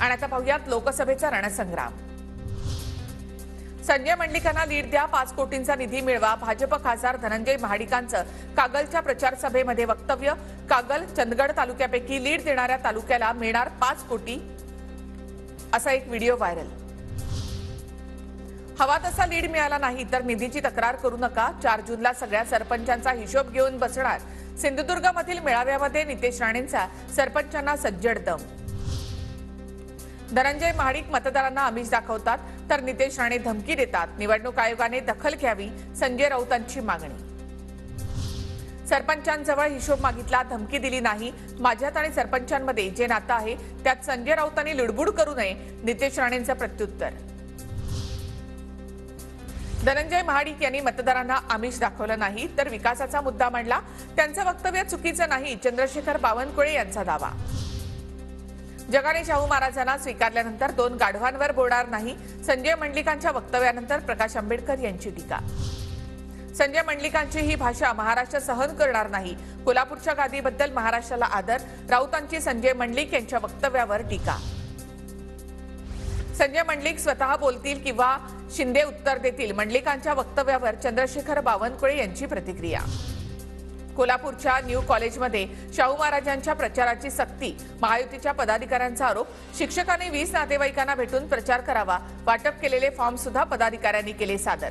आणि आता पाहूयात लोकसभेचा रणसंग्राम. संजय मंडिकांना लीड द्या पाच कोटींचा निधी मिळवा. भाजप खासदार धनंजय महाडिकांचं कागलच्या प्रचार सभेमध्ये वक्तव्य. कागल चंदगड तालुक्यापैकी लीड देणाऱ्या तालुक्याला मिळणार पाच कोटी. असा एक व्हिडिओ व्हायरल. हवा तसा लीड मिळाला नाही तर निधीची तक्रार करू नका. चार जूनला सगळ्या सरपंचांचा हिशोब घेऊन बसणार. सिंधुदुर्गमधील मेळाव्यामध्ये नितेश राणेंचा सरपंचांना सज्जड दम. धनंजय महाडिक मतदारांना आमिष दाखवतात तर नितेश राणे धमकी देतात. निवडणूक आयोगाने दखल घ्यावी संजय राऊतांची मागणी. सरपंचांजवळ हिशोब मागितला धमकी दिली नाही. माझ्यात आणि सरपंचांमध्ये जे नातं आहे त्यात संजय राऊतांनी लुडबुड करू नये नितेश राणेंचं प्रत्युत्तर. धनंजय महाडिक यांनी मतदारांना आमिष दाखवलं नाही तर विकासाचा मुद्दा मांडला. त्यांचं वक्तव्य चुकीचं नाही चंद्रशेखर बावनकुळे यांचा दावा. जगाने शाहू महाराजांना स्वीकारल्यानंतर दोन गाढवांवर बोलणार नाही. संजय मंडलिकांच्या वक्तव्यानंतर प्रकाश आंबेडकर यांची टीका. संजय मंडलिकांची ही भाषा महाराष्ट्र सहन करणार नाही. कोल्हापूरच्या गादीबद्दल महाराष्ट्राला आदर राऊतांची संजय मंडलिक यांच्या वक्तव्यावर टीका. संजय मंडलिक स्वतः बोलतील किंवा शिंदे उत्तर देतील मंडलिकांच्या वक्तव्यावर चंद्रशेखर बावनकुळे यांची प्रतिक्रिया. कोल्हापूरच्या न्यू कॉलेजमध्ये शाहू महाराजांच्या प्रचाराची सक्ती महायुतीच्या पदाधिकाऱ्यांचा आरोप शिक्षकांनी वीस नातेवाईकांना भेटून प्रचार करावा वाटप केलेले फॉर्म सुद्धा पदाधिकाऱ्यांनी केले सादर.